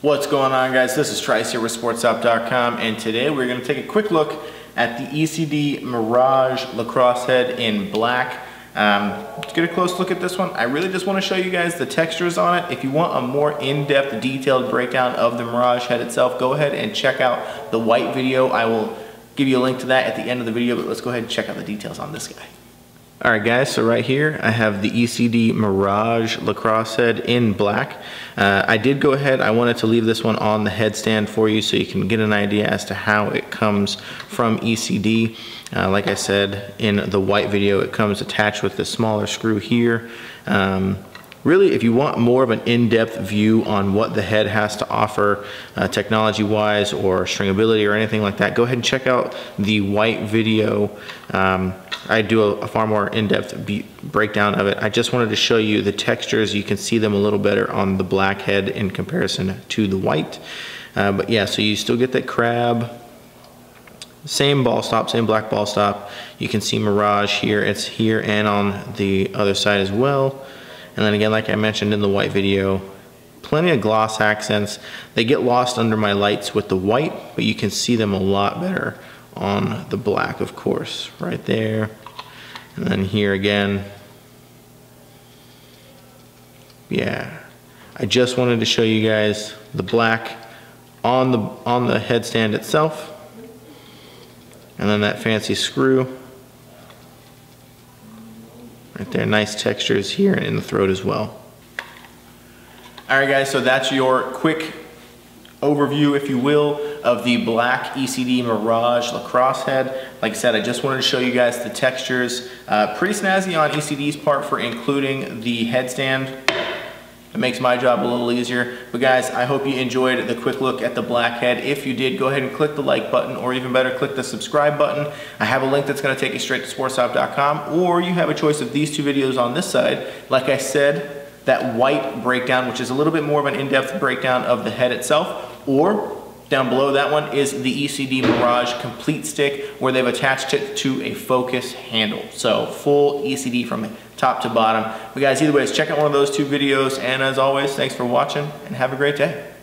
What's going on guys? This is Trice here with SportStop.com and today we're going to take a quick look at the ECD Mirage lacrosse head in black. Um, let's get a close look at this one. I really just want to show you guys the textures on it. If you want a more in-depth detailed breakdown of the Mirage head itself, go ahead and check out the white video. I will give you a link to that at the end of the video, but let's go ahead and check out the details on this guy. All right guys, so right here I have the ECD Mirage lacrosse head in black. Uh, I did go ahead, I wanted to leave this one on the headstand for you so you can get an idea as to how it comes from ECD. Uh, like I said in the white video, it comes attached with the smaller screw here. Um, really, if you want more of an in-depth view on what the head has to offer uh, technology-wise or stringability or anything like that, go ahead and check out the white video. Um, I do a, a far more in-depth breakdown of it. I just wanted to show you the textures. You can see them a little better on the black head in comparison to the white. Uh, but yeah, so you still get that crab, same ball stop, same black ball stop. You can see Mirage here. It's here and on the other side as well. And then again, like I mentioned in the white video, plenty of gloss accents. They get lost under my lights with the white, but you can see them a lot better on the black, of course, right there. And then here again. Yeah, I just wanted to show you guys the black on the on the headstand itself. And then that fancy screw Right there, nice textures here in the throat as well. All right guys, so that's your quick overview, if you will, of the black ECD Mirage lacrosse head. Like I said, I just wanted to show you guys the textures. Uh, pretty snazzy on ECD's part for including the headstand it makes my job a little easier. But guys, I hope you enjoyed the quick look at the Blackhead. If you did, go ahead and click the like button or even better, click the subscribe button. I have a link that's gonna take you straight to sportstop.com or you have a choice of these two videos on this side. Like I said, that white breakdown, which is a little bit more of an in-depth breakdown of the head itself, or down below that one is the ECD Mirage Complete Stick where they've attached it to a focus handle. So full ECD from top to bottom. But guys, either way, check out one of those two videos. And as always, thanks for watching and have a great day.